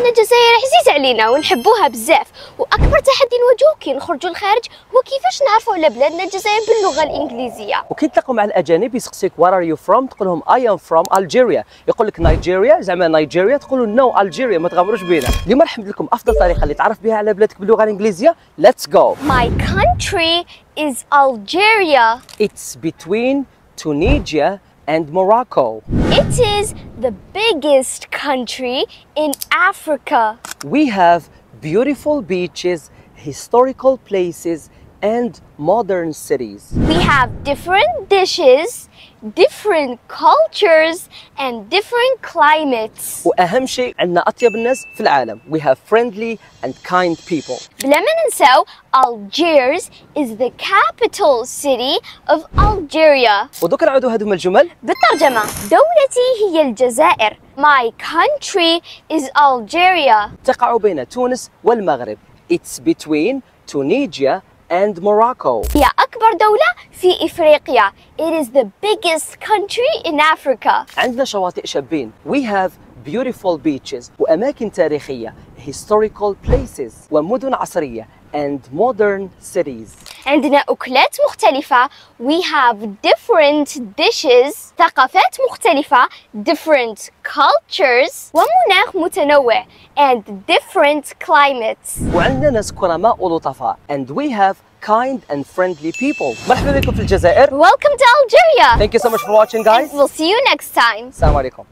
بلادنا الجزائر عزيزة علينا ونحبوها بزاف. وأكبر تحدي نواجهوه كي نخرجوا للخارج هو كيفاش نعرفوا على بلادنا الجزائر باللغة الإنجليزية؟ وكي تلاقوا مع الأجانب يسقسيك وار ار يو فروم تقول لهم اي ام فروم الجيريا يقول لك نيجيريا زعما نيجيريا تقولوا نو الجيريا ما تغامروش بينا. اليوم نحمد لكم أفضل طريقة اللي تعرف بها على بلادك باللغة الإنجليزية. ليتس جو My country is Algeria. It's between Tunisia and Morocco. It is the biggest country in Africa. We have beautiful beaches, historical places and modern cities. We have different dishes, different cultures and different climates واهم شيء عندنا اطيب الناس في العالم We have friendly and kind people بلا ما ننساو Algiers is the capital city of Algeria ودوك نعودوا هذوما الجمل بالترجمة دولتي هي الجزائر My country is Algeria تقع بين تونس والمغرب It's between Tunisia and Morocco هي أكبر دولة في إفريقيا It is the biggest country in Africa عندنا شواطئ شابين We have beautiful beaches وأماكن تاريخية historical places ومدن عصرية and modern cities عندنا أكلات مختلفة We have different dishes ثقافات مختلفة Different cultures ومناخ متنوع And different climates وعندنا ناس كرماء ولطفاء and we have kind and friendly people مرحبا بكم في الجزائر Welcome to Algeria Thank you so much for watching And guys we'll see you next time السلام عليكم